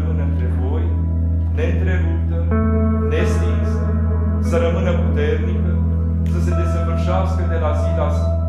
rămână între voi, neîntreruptă, nestinsă, să rămână puternică, să se desăvârșească de la zi la zi,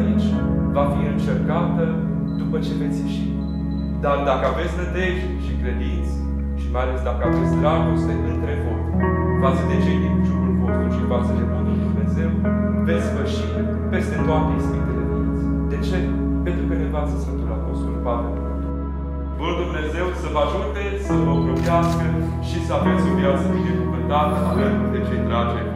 aici va fi încercată după ce veți ieși. Dar dacă aveți nădejde și credință, și mai ales dacă aveți dragoste între voi, față de cei din jurul vostru și față de Bunul Dumnezeu, veți sfârși peste toate ispitele vieții. De ce? Pentru că ne învață Sfântul Apostol Pavel. Bunul Dumnezeu să vă ajute, să vă ocrotească și să aveți o viață binecuvântată alături de cei dragi ai